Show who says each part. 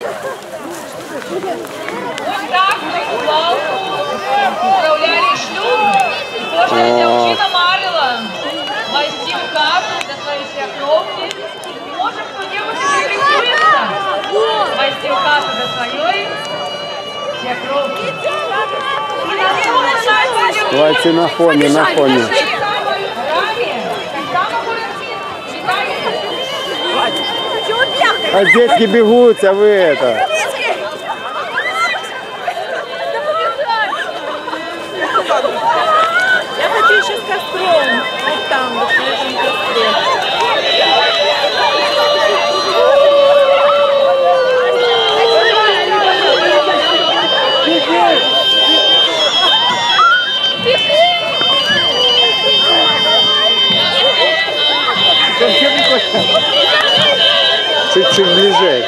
Speaker 1: Ось так таку палку справляли шлюб. І кожна дівчина марила войти в хату для своєї свекровки. Може, хто дівчина рисується? Войти в хату для своєї свекровки. І на цьому шансі
Speaker 2: Давайте на фоне, на фоне. А детки бегут, а вы это.
Speaker 3: Я хочу еще с костром. Вот там, вот на этом костре.
Speaker 2: Чуть-чуть ближе.